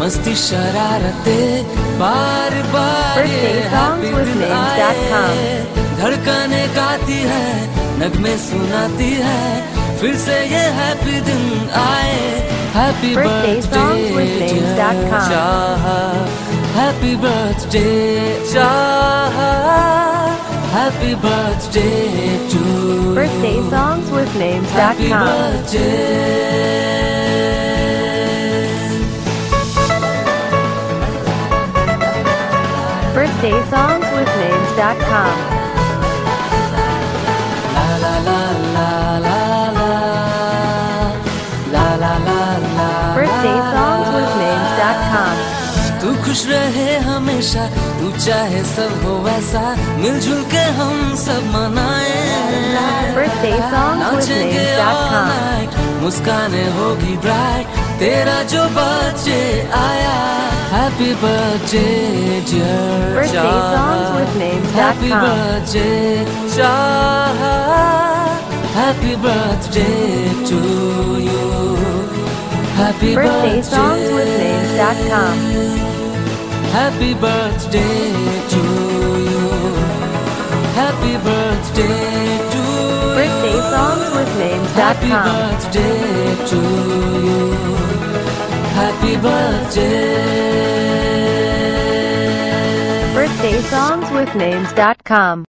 मस्ती शरारते बार बार धड़कने गाती है नगमे सुनाती है फिर से ये हैप्पी दिन आए happy birthday happy birthday happy birthday to birthdayssongswithnames.com birthday songs birthdaysongwithnames.com. तू खुश रहे हमेशा तू चाहे सब हो वैसा मिलजुल के हम सब मनाए नाचेंगे मुस्काने होगी ब्राइट तेरा जो बच्चे आ Happy birthday, dear Birthday songs with names. Happy birthday, Jaha. Happy birthday to you. Happy birthday, birthday songs with names.com. Happy birthday to you. Happy birthday to you. Birthday songs with names Happy birthday to you. SongsWithNames.com.